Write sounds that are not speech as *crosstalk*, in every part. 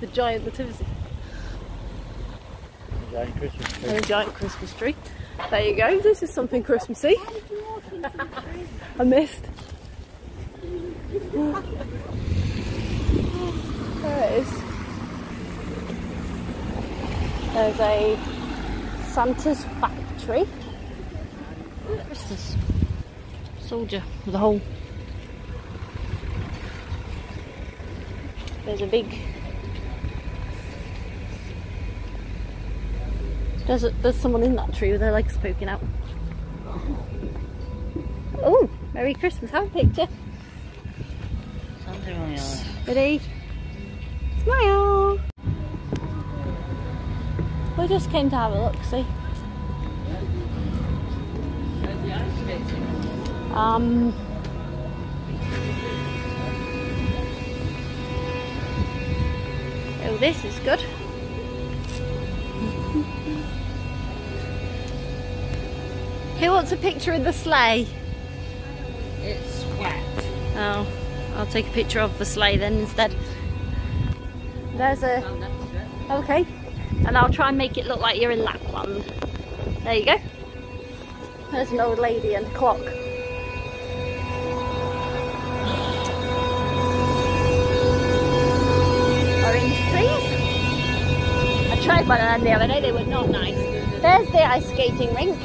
the giant nativity Giant Christmas tree. and a giant Christmas tree. There you go. This is something Christmassy. *laughs* I missed. *laughs* There it is. There's a Santa's factory. Christmas soldier with a hole. There's a big. There's, a, there's someone in that tree with their legs poking out. Oh, Merry Christmas. Have a picture. Ready? Smile! We just came to have a look, see? Um. Oh, this is good. *laughs* Who wants a picture of the sleigh? It's wet. Oh, I'll take a picture of the sleigh then instead. There's a. Okay. And I'll try and make it look like you're in Lapland. There you go. There's an old lady and a clock. Orange trees. I tried one of them the other day, they were not nice. There's the ice skating rink.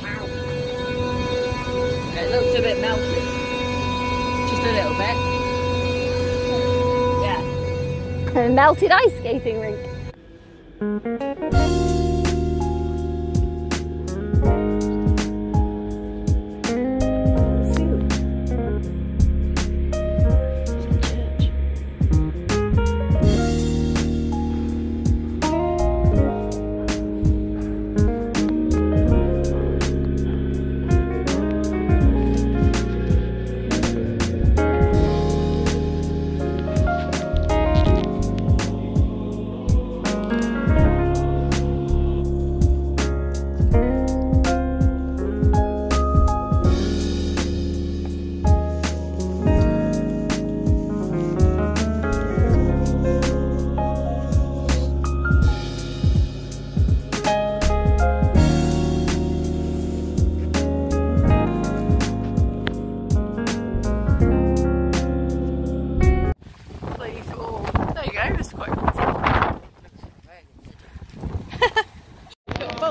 Looks a bit. Just a little bit. Yeah. A *laughs* melted ice skating rink.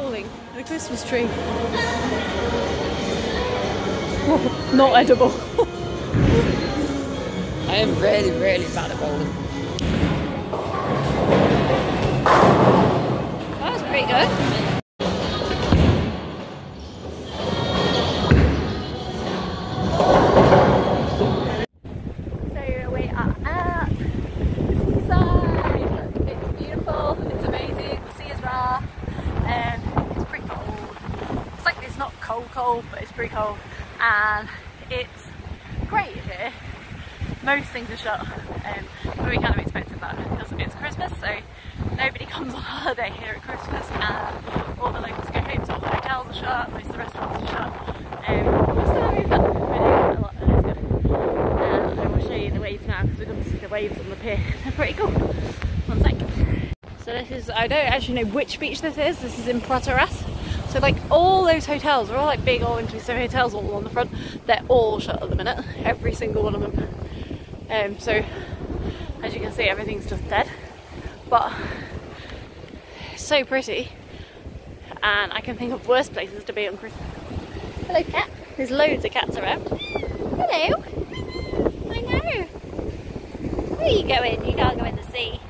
Bowling and a Christmas tree. *laughs* Not edible. *laughs* I am really, really bad at bowling. That was pretty good. Pretty cold. And it's great here. Most things are shut, um, but we kind of expected that because it's Christmas, so nobody *laughs* comes on holiday here at Christmas, and all the locals go home, so all the hotels are shut, most of the restaurants are shut. Um, we're still having fun. We're doing a lot, and it's good. I will show you the waves now because we're going to see the waves on the pier. *laughs* They're pretty cool. One sec. So this is, I don't actually know which beach this is. This is in Protaras. So like all those hotels are all like big all inclusive hotels all on the front. They're all shut at the minute. Every single one of them. Um, so as you can see everything's just dead. But so pretty. And I can think of worse places to be on Christmas. Hello cat. There's loads of cats around. Hello. I know. Where are you going? You can't go in the sea.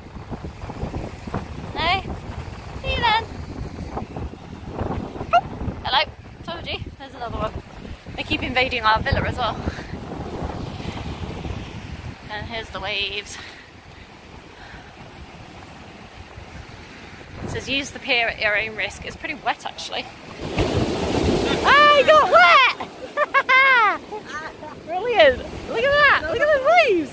No? See you then. Oh, hello. Told you. Another one. They keep invading our villa as well. And here's the waves. It says use the pier at your own risk. It's pretty wet actually. Ah, I got wet! *laughs* Brilliant! Look at that! Look at the waves!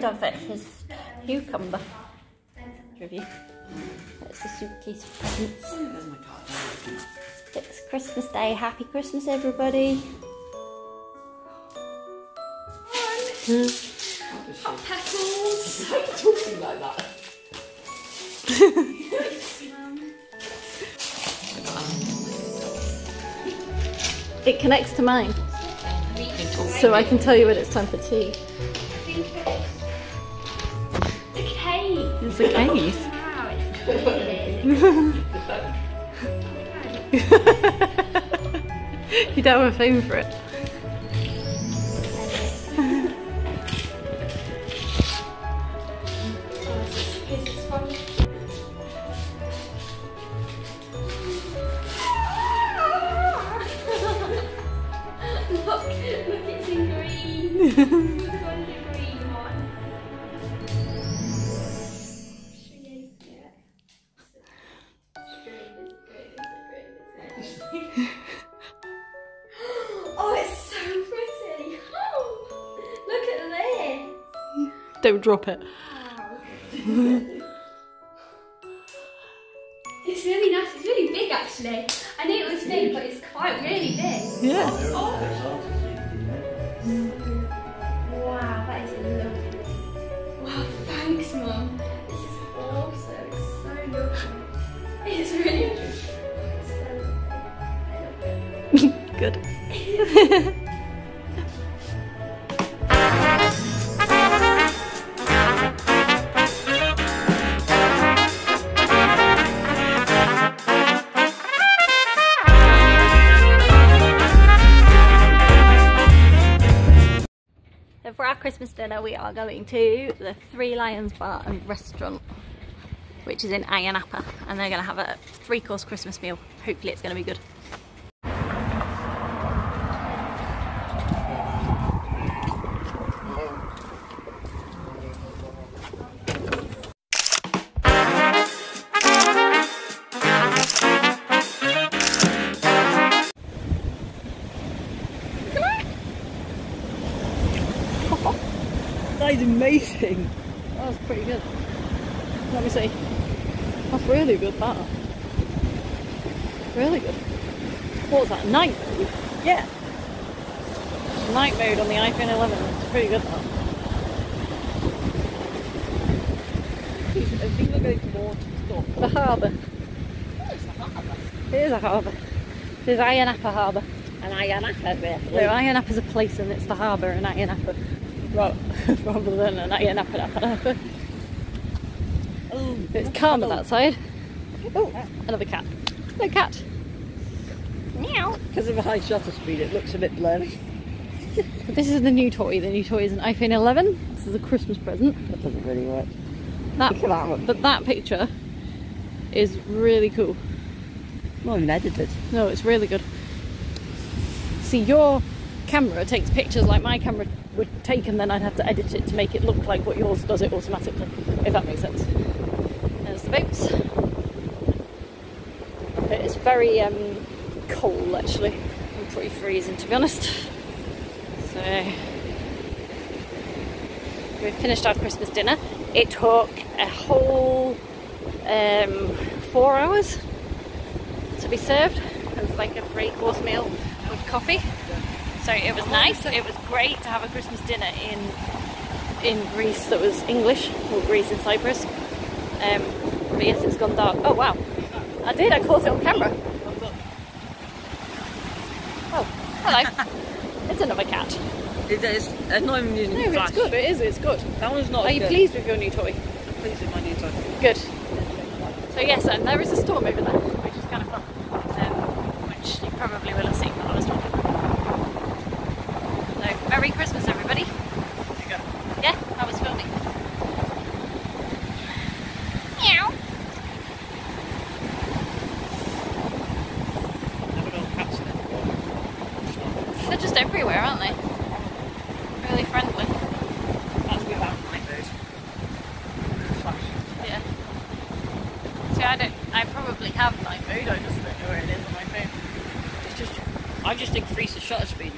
Rid of it. His cucumber. Review. That's the suitcase of presents. There's my card. It's Christmas Day. Happy Christmas, everybody. Petals. *laughs* Why are you talking like that? It connects to mine, so I can tell you when it's time for tea. It's. Wow, it's *laughs* *laughs* you don't have a phone for it. *laughs* Oh, it's so pretty! Oh, *gasps* look at this! Don't drop it. *laughs* It's really nice. It's really big, actually. I knew it was big, but it's quite really big. Yeah. Wow, Good. *laughs* So for our Christmas dinner, we are going to the Three Lions Bar and Restaurant, which is in Ayia Napa, and they're going to have a three-course Christmas meal. Hopefully, it's going to be good. Is amazing. That was pretty good. Let me see. That's really good, that. Really good. What was that? Night mode? Yeah. Night mode on the iPhone 11. It's pretty good, that. I think we're going more stuff. The harbour. It's a harbour. It is a harbour. Is Ayia Harbour. And after there. No, Napa's a place and it's the harbour in Ayia *laughs* Rather than an Ayia Napa Napa Napa. Oh, It's calm on that oh. side. Oh, another cat. No cat. Meow. Because of the high shutter speed, it looks a bit blurry. But *laughs* this is the new toy. The new toy is an iPhone 11. This is a Christmas present. That doesn't really work. That, Look at that one. But that picture is really cool. Not even edited. No, it's really good. See, your camera takes pictures like my camera would take, and then I'd have to edit it to make it look like what yours does it automatically, if that makes sense. There's the boats. It's very um, cold actually. I'm pretty freezing to be honest. So we've finished our Christmas dinner. It took a whole um, four hours to be served. It was like a three course meal with coffee. So it was nice. It was great to have a Christmas dinner in in Greece that was English, or Greece in Cyprus. Um, but yes, it's gone dark. Oh wow! I did. I caught it on camera. Oh, hello. *laughs* it's another cat. It is. It's not even using No, it's good. It is. It's good. That one's not Are you good. pleased with your new toy? I'm pleased with my new toy. Good. So yes, and there is a storm over there, which is kind of fun. Um, which you probably will have seen the last one. So Merry Christmas, everybody. Yeah, I was filming. Meow. They're just everywhere, aren't they? Really friendly. Yeah. See, I don't. I probably have night mode. I just don't know where it is on my phone. It's just. I just increased the shutter speed.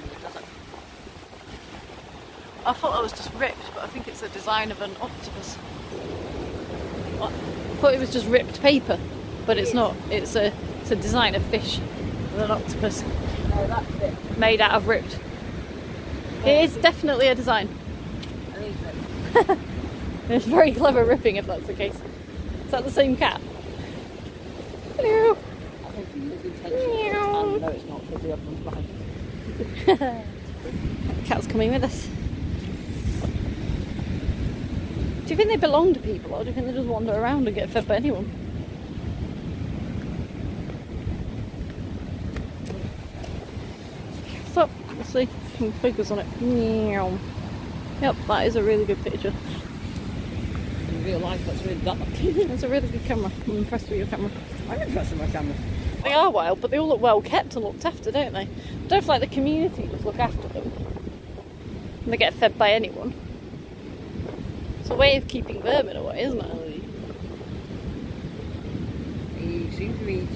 I thought that was just ripped, but I think it's a design of an octopus. What? I thought it was just ripped paper, but it's not. It's a it's a design of fish with an octopus No, that's it. made out of ripped. It is definitely a design. I. *laughs* It's very clever ripping if that's the case. Is that the same cat? Hello. I think he was intentional. And no, it's not because the other one's behind. *laughs* Cat's coming with us. Do you think they belong to people or do you think they just wander around and get fed by anyone? Stop. Let's see. Can focus on it. Meow. Yep, that is a really good picture. In real life, that's really dark. *laughs* That's a really good camera. I'm impressed with your camera. I'm impressed with my camera. They are wild, but they all look well kept and looked after, don't they? I don't feel like the community just look after them. And they get fed by anyone. It's a way of keeping vermin away, isn't it? He seems to be.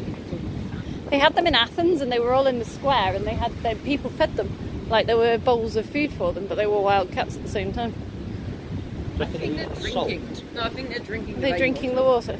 They had them in Athens and they were all in the square and they had their people fed them. Like there were bowls of food for them, but they were wild cats at the same time. I think they're drinking. No, I think they're drinking. They're drinking the water.